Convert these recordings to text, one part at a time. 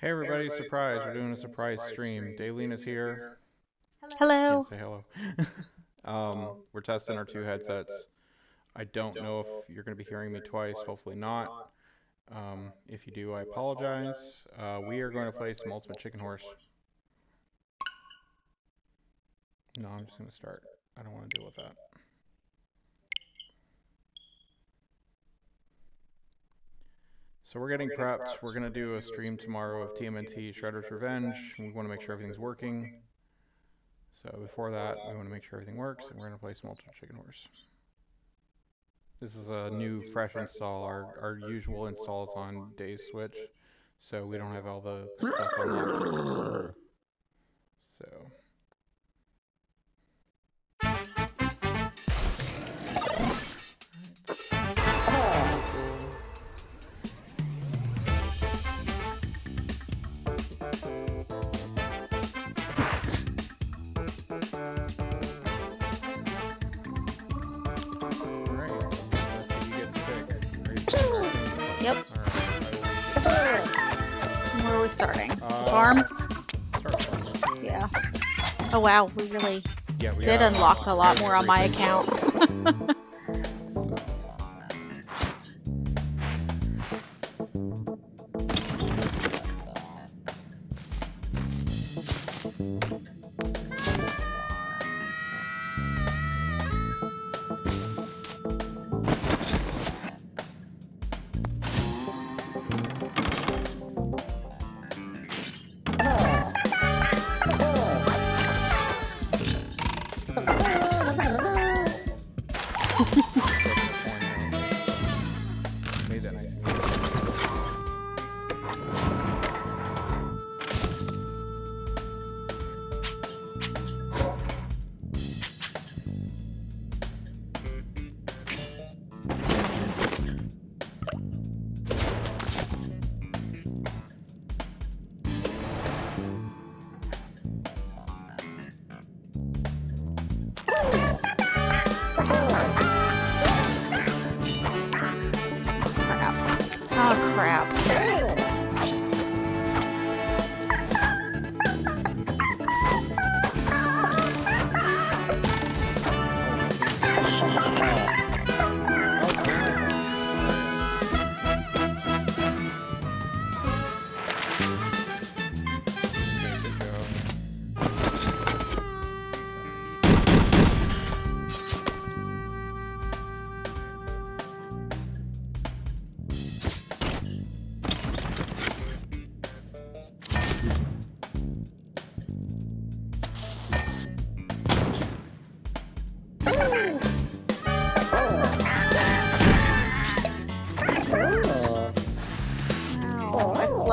Hey everybody, surprise, we're doing a surprise stream. Daleen is here. Hello. Yeah, say hello. Um, we're testing our two headsets. I don't know if you're going to be hearing me twice, hopefully not. Um, if you do, I apologize. Uh, we are going to play some Ultimate Chicken Horse. No, I'm just going to start. I don't want to deal with that. So we're getting prepped. We're going to do a stream tomorrow of TMNT Shredder's Revenge. We want to make sure everything's working. So before that, we want to make sure everything works, and we're going to play some Ultimate Chicken Horse. This is a new, fresh install. Our, our usual installs on Days Switch, so we don't have all the stuff unlocked. We starting? Uh, Farm? Yeah. Oh wow, we really Yeah, we did unlock a lot more on my account.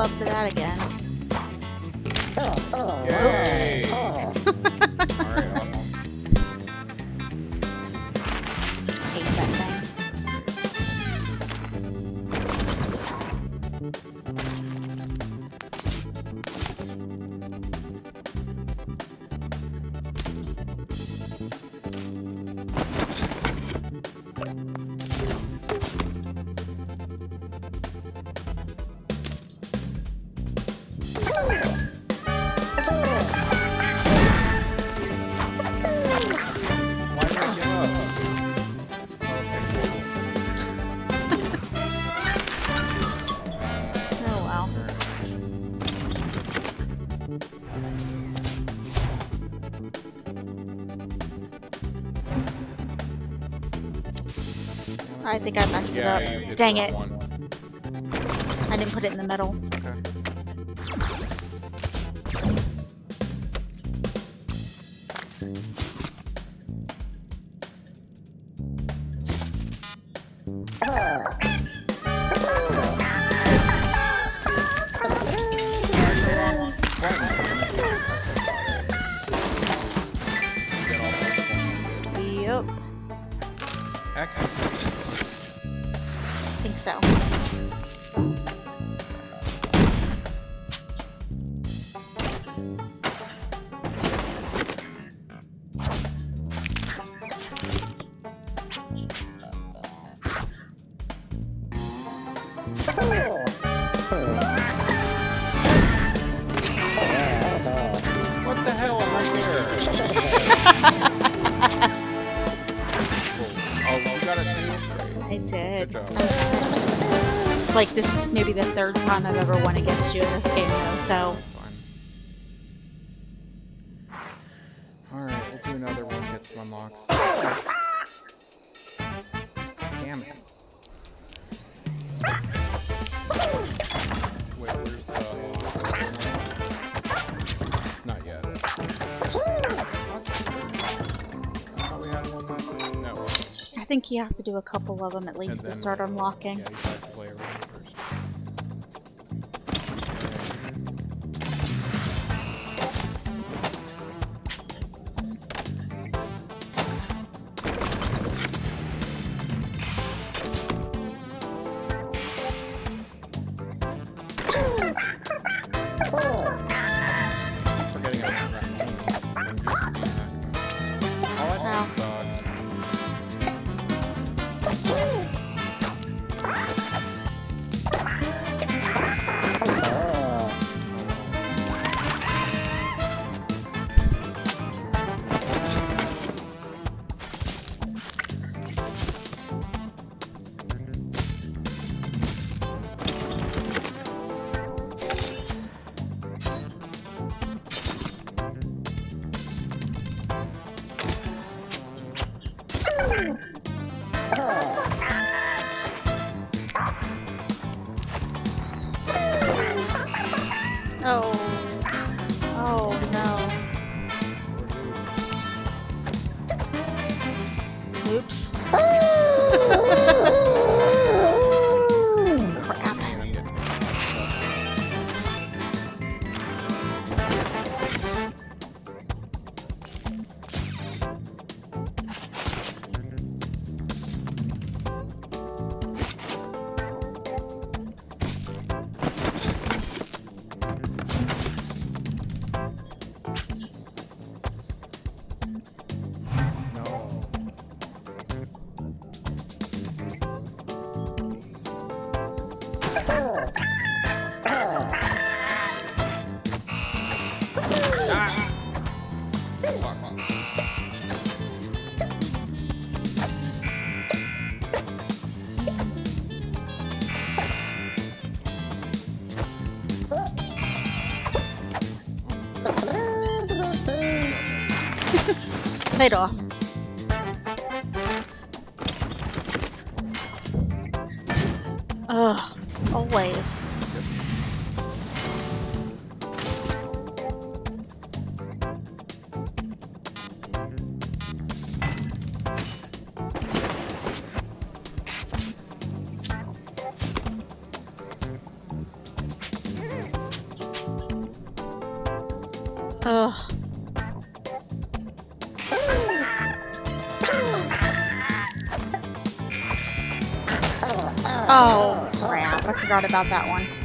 I flubbed that again. Yeah, up. Dang it. one. I didn't put it in the middle. What the hell am I here? oh, got did. Like, this is maybe the third time I've ever won against you in this game, though, so... you have to do a couple of them at least to start unlocking. Yeah. Oh! 手 Oh, crap. I forgot about that one.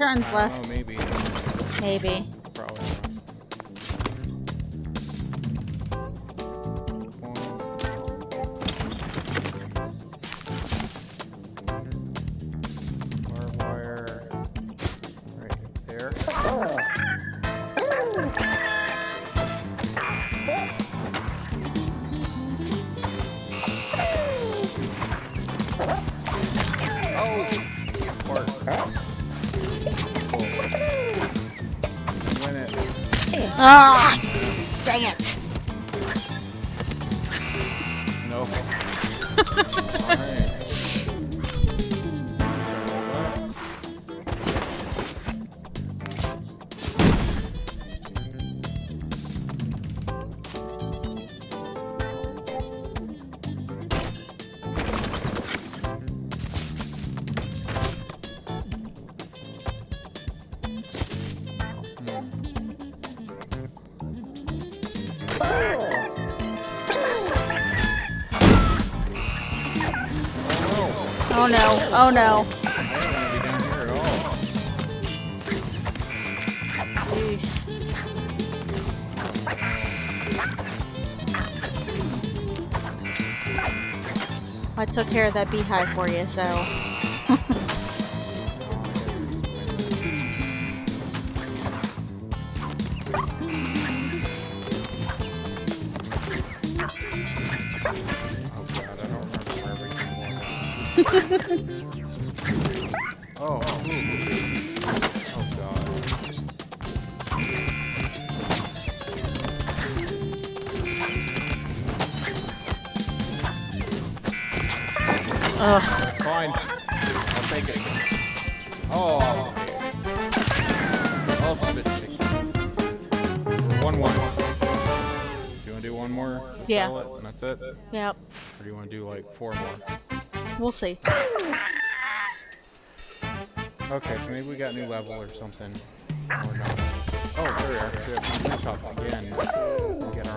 turns left. Oh, maybe. Maybe. no. Oh no. I took care of that beehive for you, so... four more. We'll see. Okay, so maybe we got a new level or something. Or oh, there we are. We have again.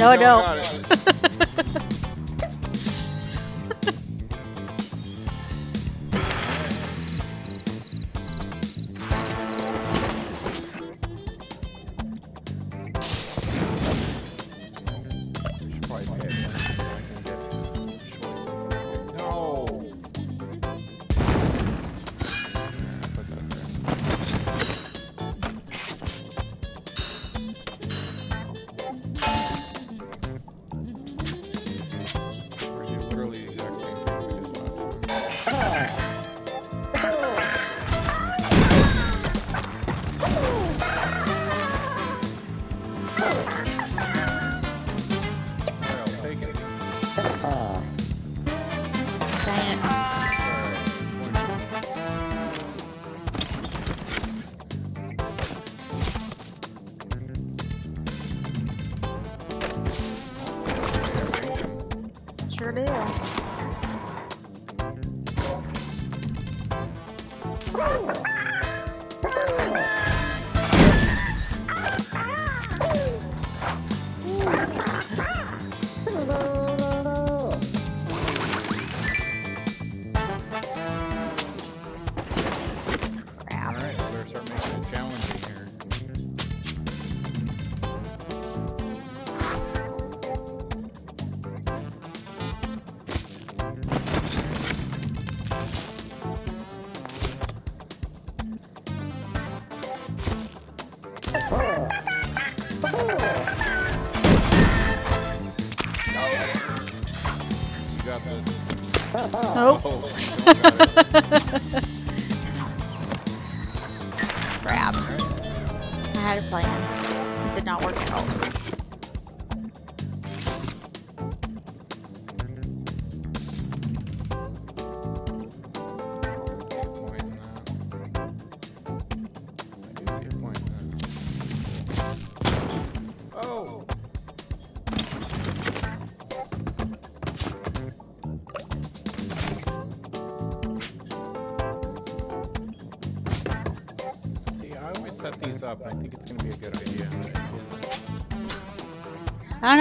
No, I don't. 没有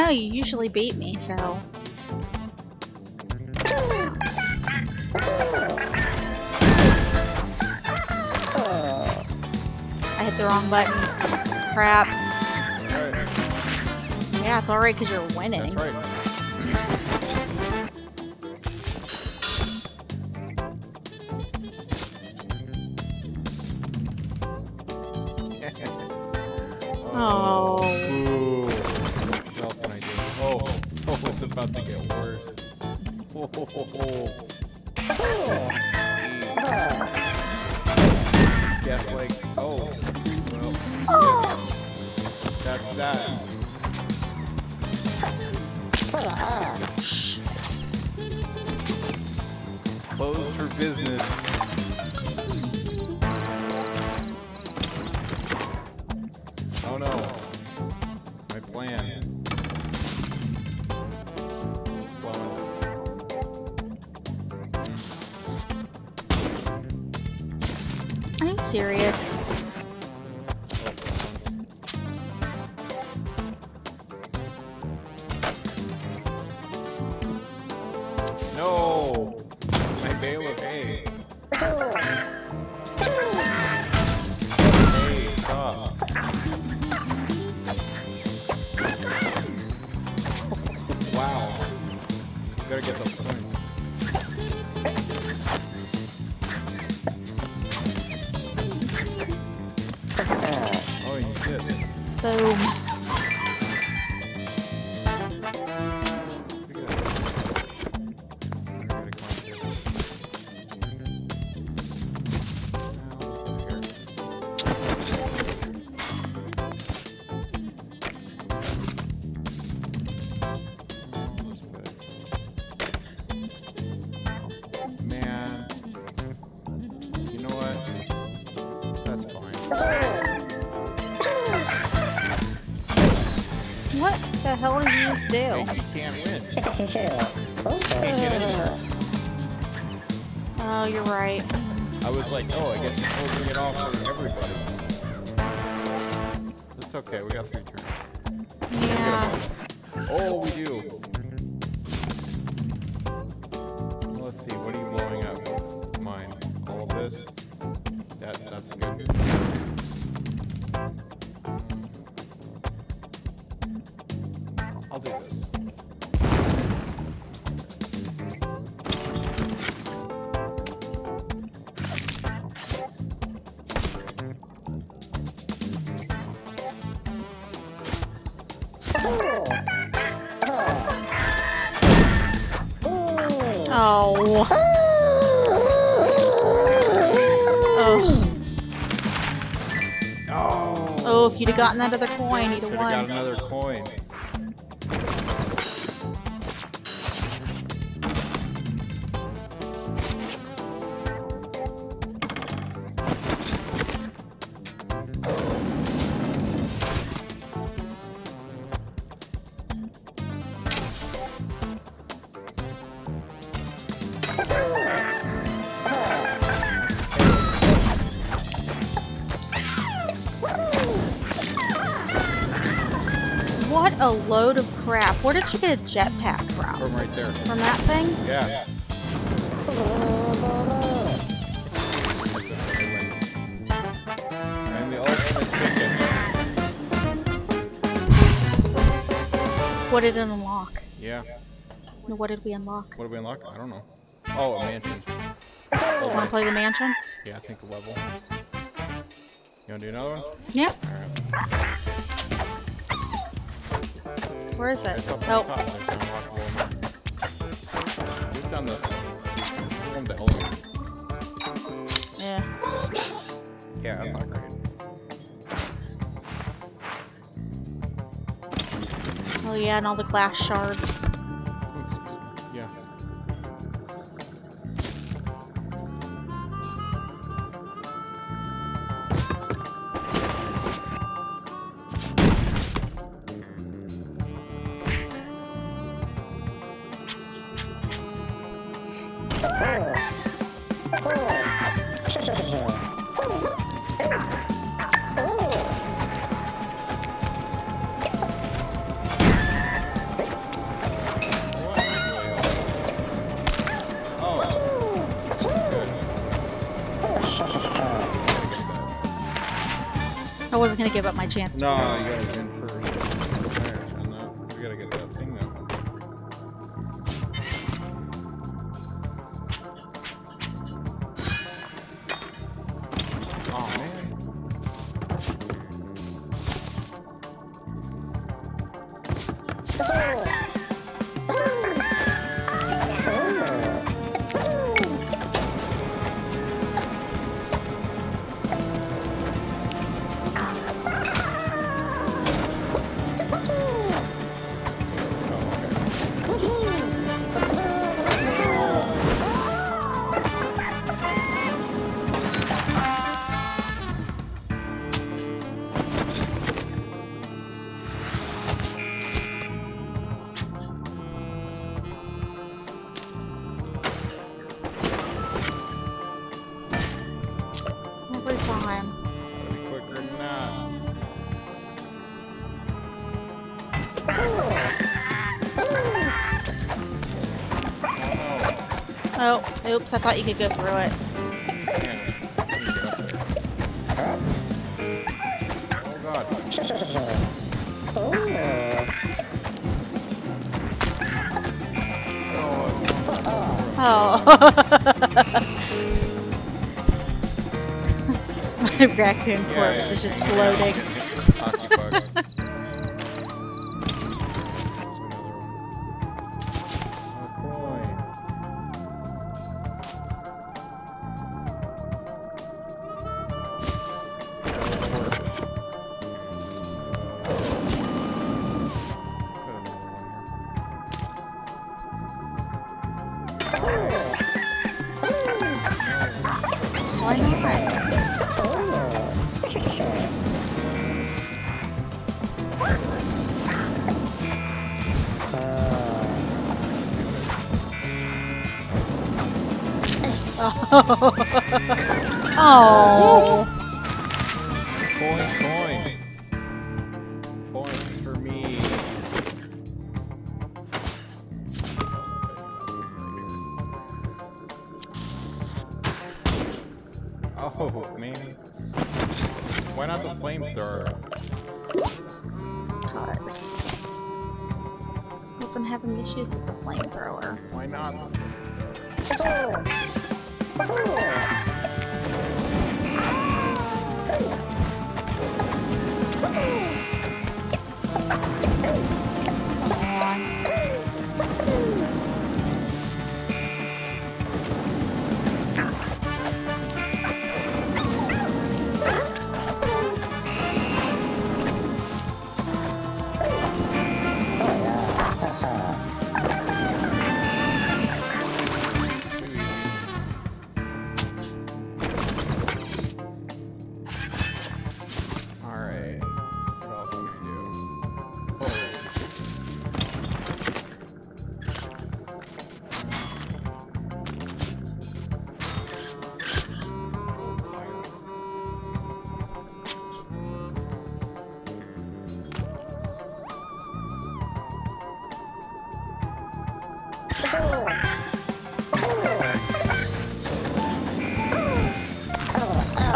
know you usually beat me, so... I hit the wrong button. Crap. Yeah, it's alright because you're winning. Do? Hey, you can't win. Can't get anything. Oh, you're right. I was like, oh, I guess you're closing it off for everybody. It's okay, we got three turns. Yeah. Oh, have gotten that other coin, you'd have a load of crap. Where did you get a jetpack from? From right there. From that thing? Yeah. And the ultimate ticket. What did it unlock? Yeah. What did we unlock? What did we unlock? I don't know. Oh, a mansion. You want to play the mansion? Yeah, I think a level. You wanna do another one? Yep. Alright. Where is it? Up Oh, on top. There's an unlockable one. Just down the from the elevator. yeah. Yeah, that's not great. Oh yeah, and all the glass shards. Chance. No, you gotta oops, I thought you could go through it. Man, let me get up there. Oh god. Oh. My raccoon corpse is just floating. Oh. oh.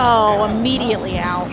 Oh, immediately out.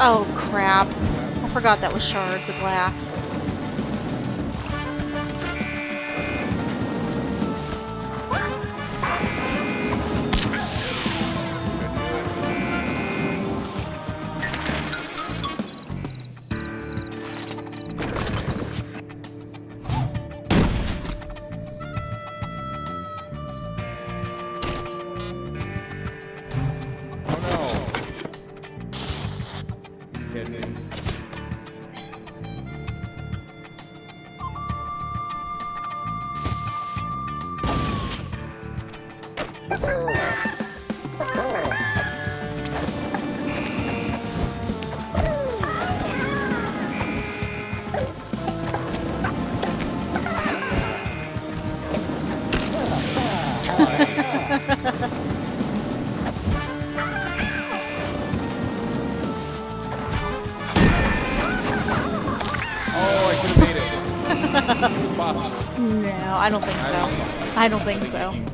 Oh, crap. I forgot that was shards of glass. I don't think so. I don't think so.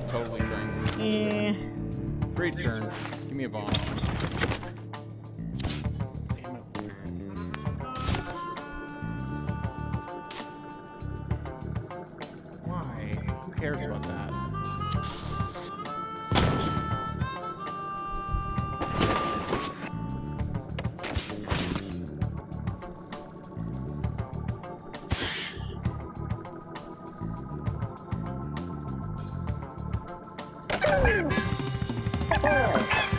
Oh.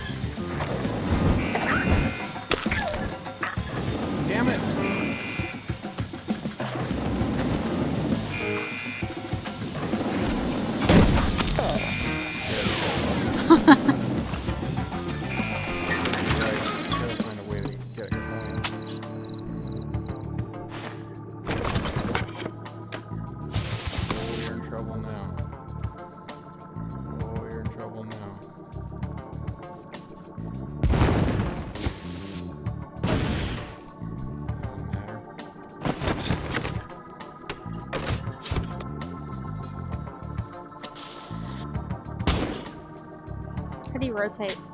Rotate.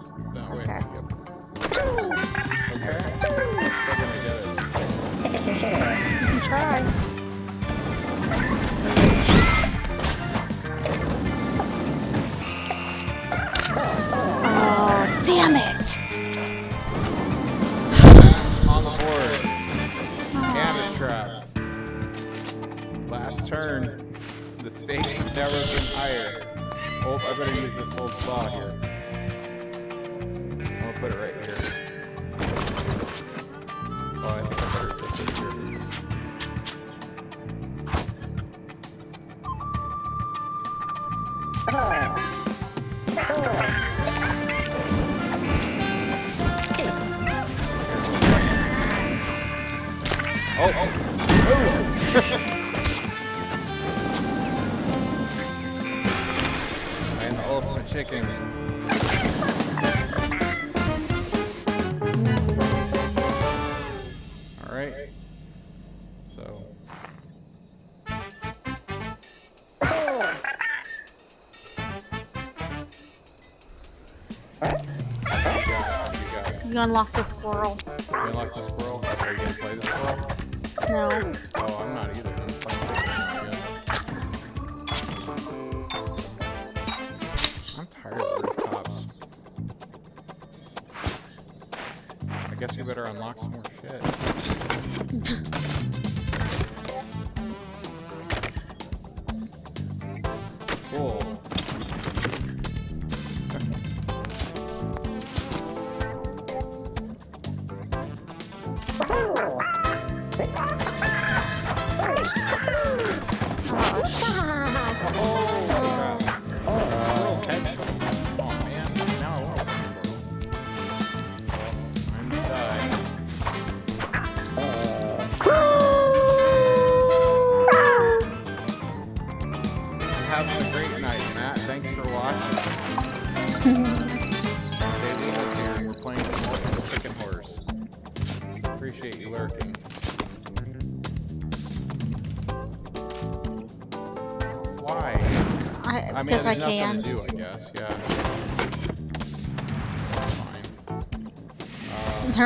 Oh, oh. Am the ultimate chicken. Alright. So. You got it, you got it. You unlock the squirrel. You unlock the squirrel? Are you gonna play the squirrel? No. Oh, I'm not either. I'm playing this one. I'm tired of rooftops. I guess we better unlock some more shit.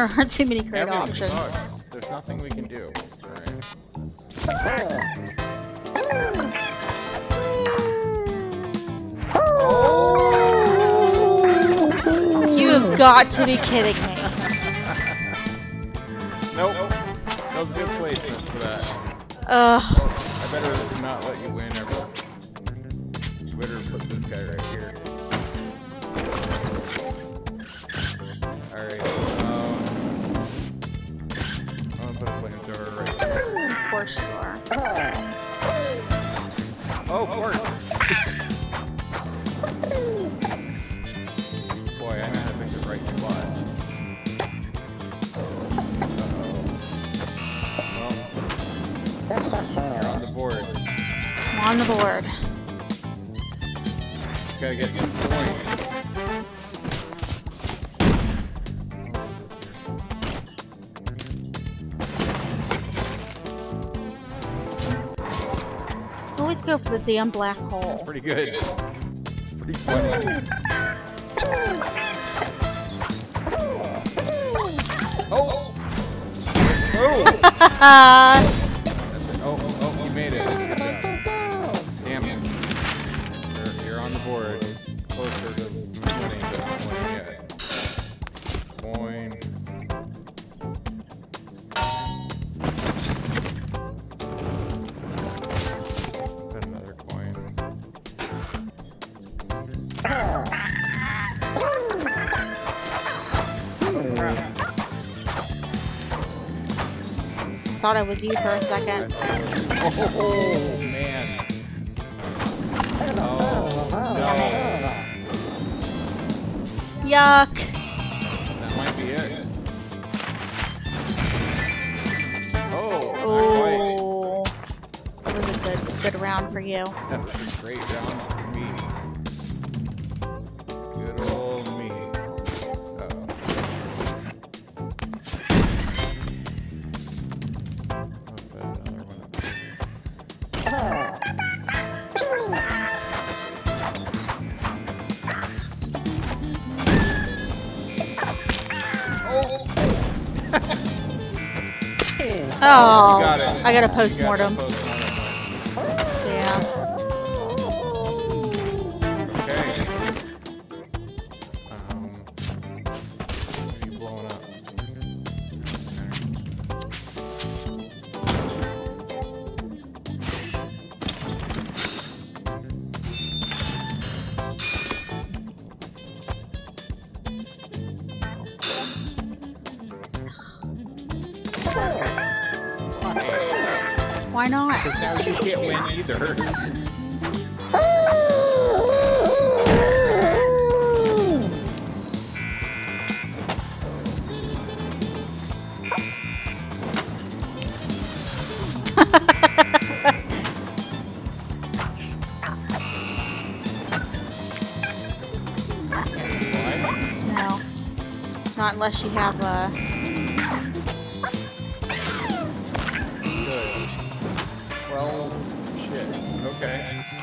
There aren't too many great everything options. sucks. There's nothing we can do. You have got to be kidding me. Nope. That was a good placement for that. Ugh. I better not let you win Gotta get some points. Always go for the damn black hole. Pretty good. It's pretty funny. Oh! Oh! I thought I was you for a second. Oh, man. Oh, no. Yuck. That might be it. Oh, oh not Oh. That was a good, good round for you. That was a great round Oh, got it. I got a You got Not unless you have a. Good. Well, shit. Okay.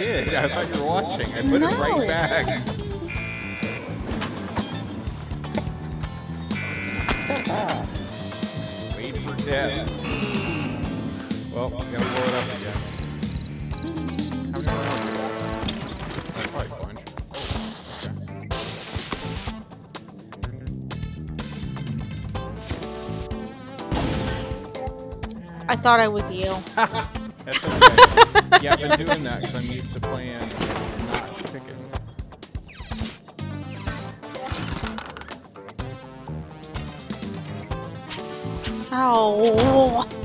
Did. I thought you were watching. I put it right back. Wait for death. Well, gotta blow it up again. How many rounds is that? That's probably a bunch. Okay. I thought I was you. Yeah, I've been doing that because I'm used to playing not picking. Ow.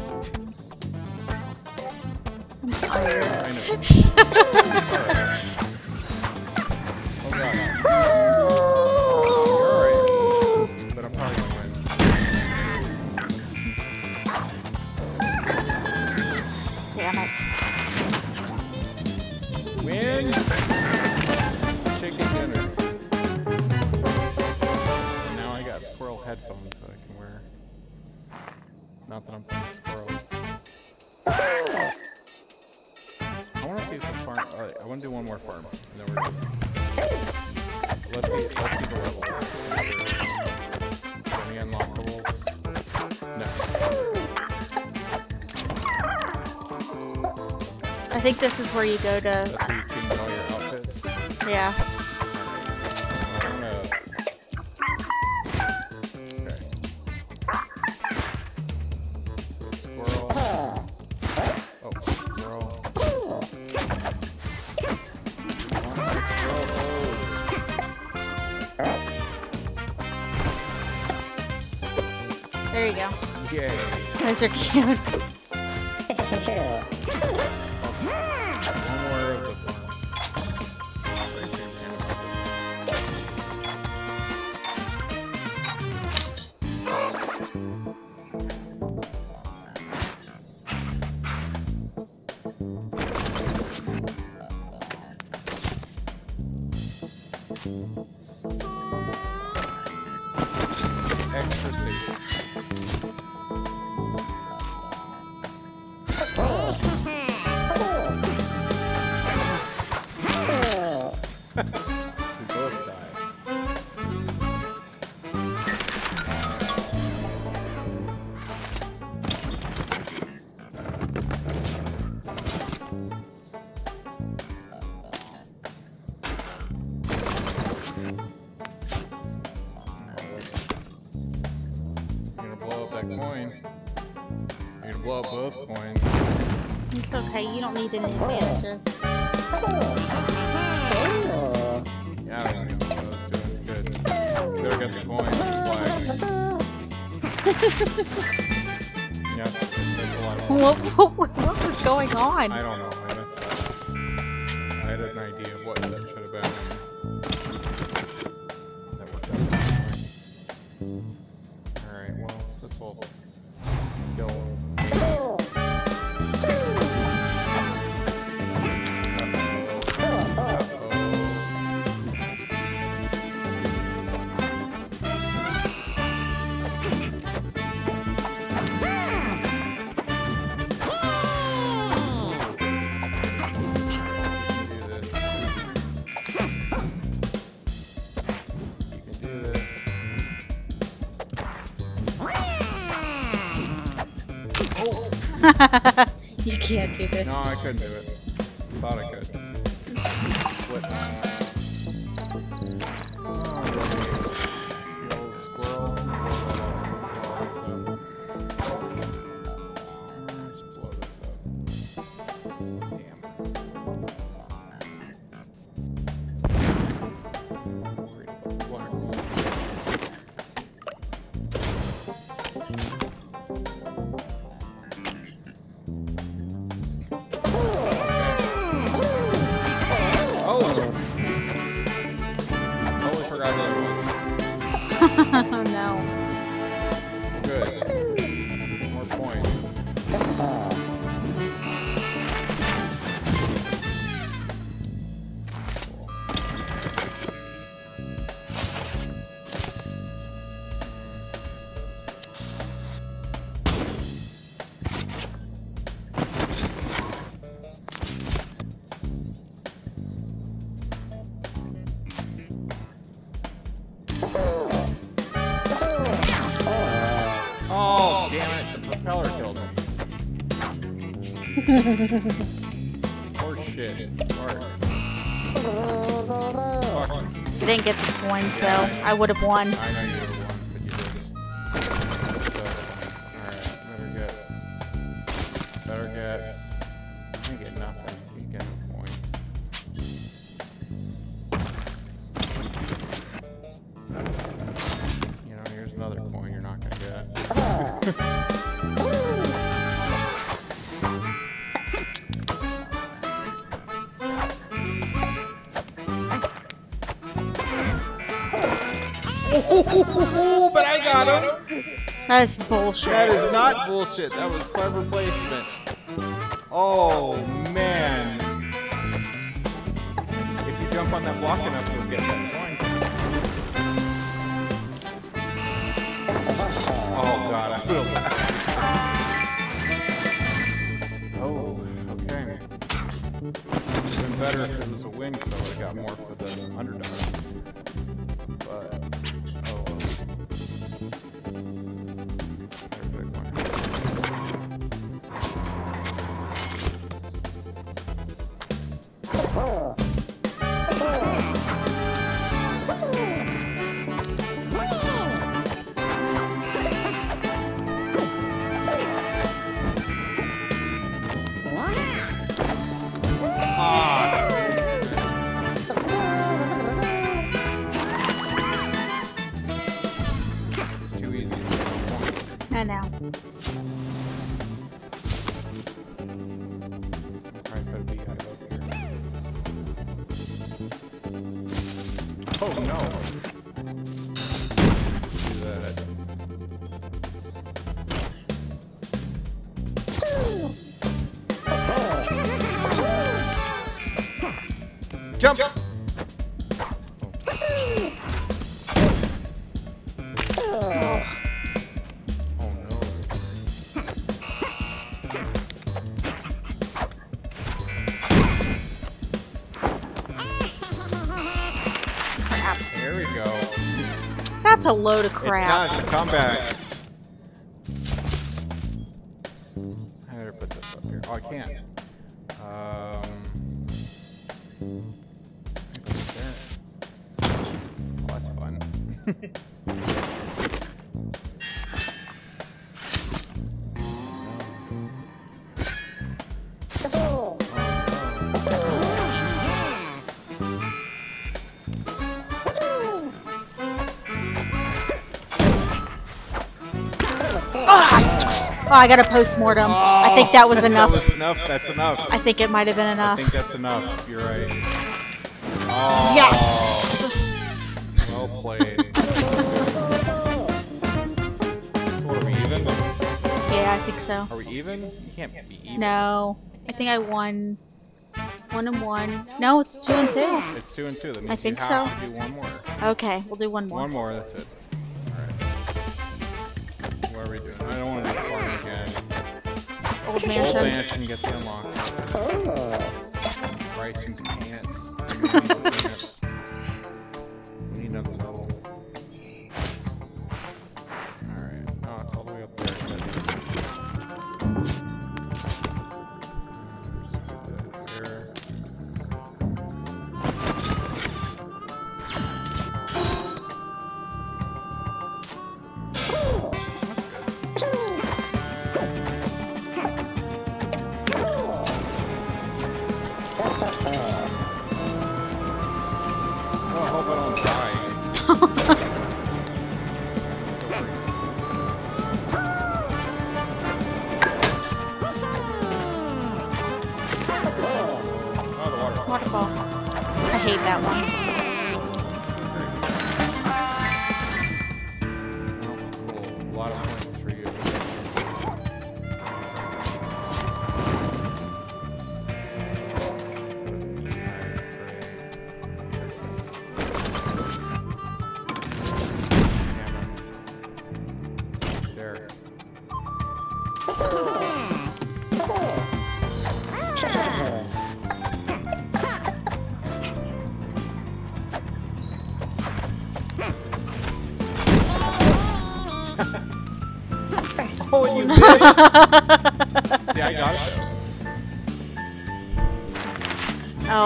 Think this is where you go to. That's where you change all your outfits. Yeah. I'm gonna. Okay. Squirrel. Oh. There you go. Yay. Those are cute. Okay. You don't need any oh. advantages. Yeah, I don't know. I was doing good. Better get the coin. Yeah, a lot of What, what, what was going on? I don't know. You can't do this. No, I couldn't do it. Thought I could. Horse shit. Horse. I didn't get the coins though. I you would have won, bullshit. That was clever placement. Oh, man. If you jump on that block enough, you'll get that coin. Oh, God, I feel bad. Oh, okay. Would have been better if it was a win, because I would have got more for the load of It's crap. done. Come back. I better put this up here. Oh, I can't. Um. I put it. Oh, that's fun. Oh, I got a post-mortem. I think that was oh. enough. That was enough. That's enough. I think it might have been enough. I think that's enough. You're right. Oh, Yes! Well played. are we even? Yeah, I think so. Are we even? You can't be even. No. I think I won one and one. No, it's two and two. It's two and two. That means I think you have so. to do one more. Okay, we'll do one more. One more. That's it. Old Old mansion. mansion gets the unlock. Oh. Hate that one.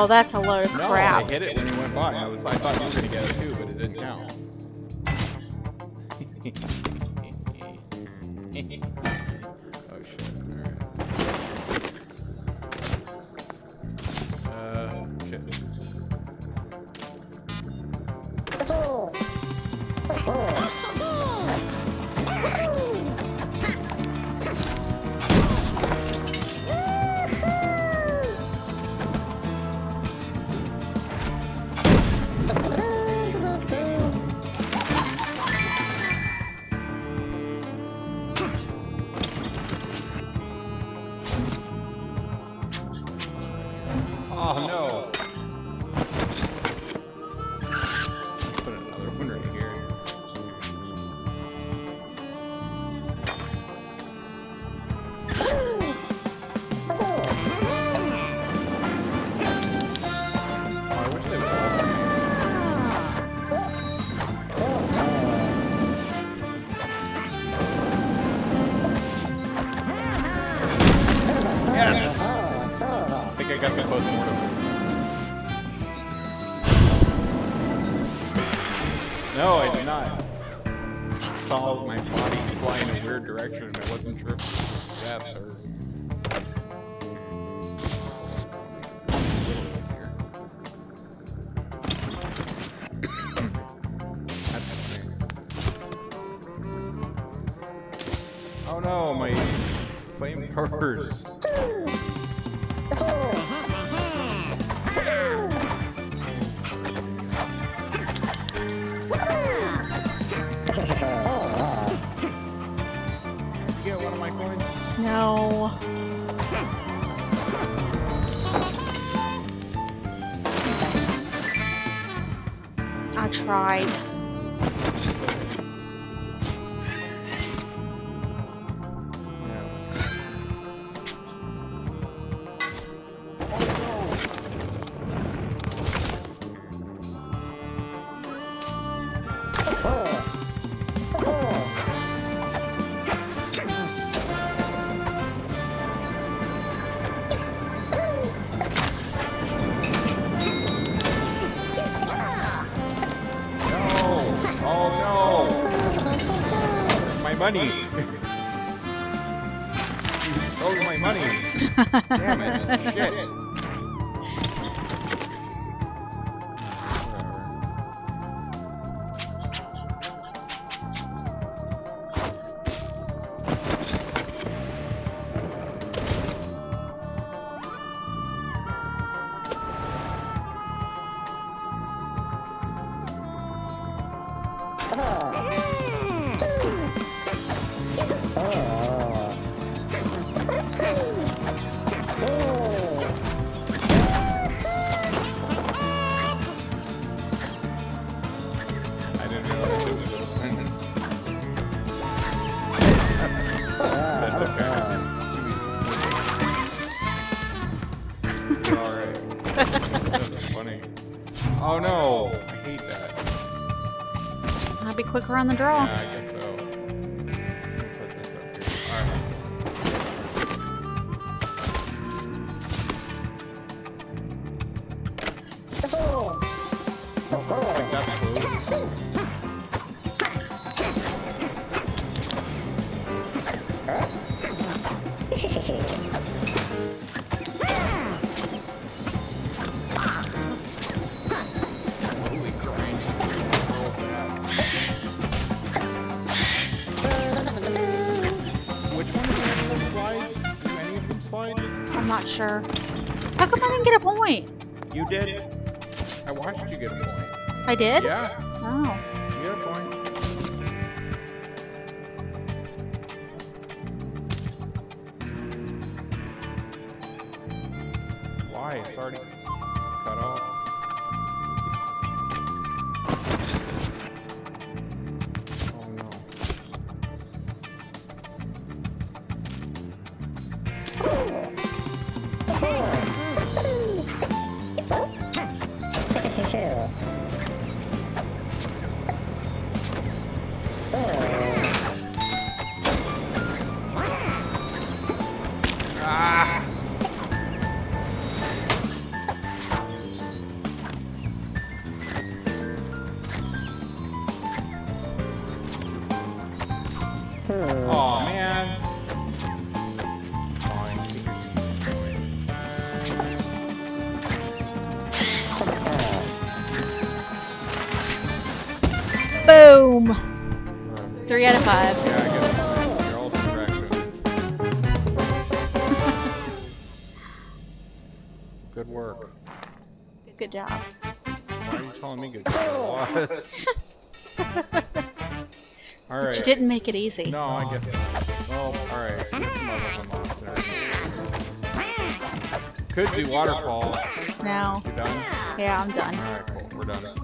Oh, that's a load of No, crap. I hit it when you went by. I was, I thought you were gonna get it too, the draw. why it's already cut off. vibe. Yeah, I guess. You're all distractions. good work. Good job. Why are you telling me good job? all right. But you didn't make it easy. No, I guess not. Oh, all right. Could be waterfall. No. You done? Yeah, I'm done. All right, cool. We're done.